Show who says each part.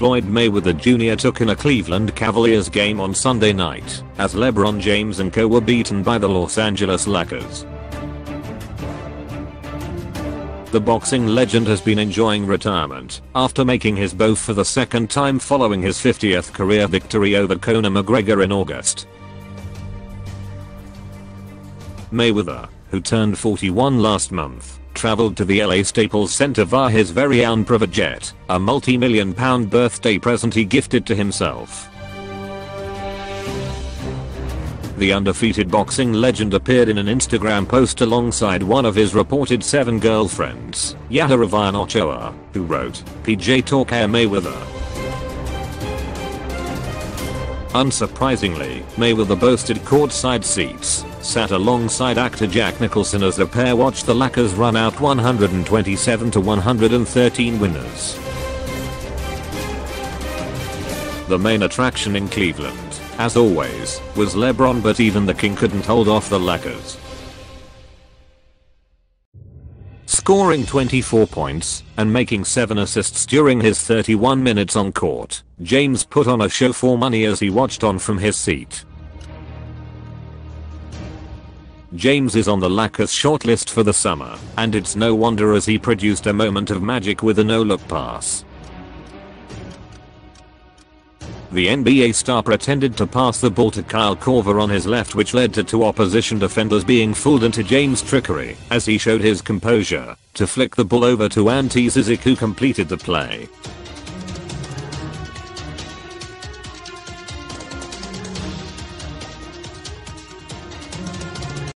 Speaker 1: Floyd Mayweather Jr. took in a Cleveland Cavaliers game on Sunday night as LeBron James and co were beaten by the Los Angeles Lakers. The boxing legend has been enjoying retirement after making his bow for the second time following his 50th career victory over Conor McGregor in August. Mayweather, who turned 41 last month, traveled to the LA Staples Center via his very own private jet, a multi-million pound birthday present he gifted to himself. The undefeated boxing legend appeared in an Instagram post alongside one of his reported seven girlfriends, Yahaira Ochoa, who wrote, PJ Talk Air Mayweather. Unsurprisingly, Mayweather boasted courtside seats, sat alongside actor Jack Nicholson as the pair watched the Lakers run out 127 to 113 winners. The main attraction in Cleveland, as always, was LeBron but even the king couldn't hold off the Lakers. Scoring 24 points and making 7 assists during his 31 minutes on court, James put on a show for money as he watched on from his seat. James is on the Lakers shortlist for the summer, and it's no wonder as he produced a moment of magic with a no-look pass. The NBA star pretended to pass the ball to Kyle Korver on his left which led to two opposition defenders being fooled into James' trickery as he showed his composure to flick the ball over to Ante Zizic who completed the play.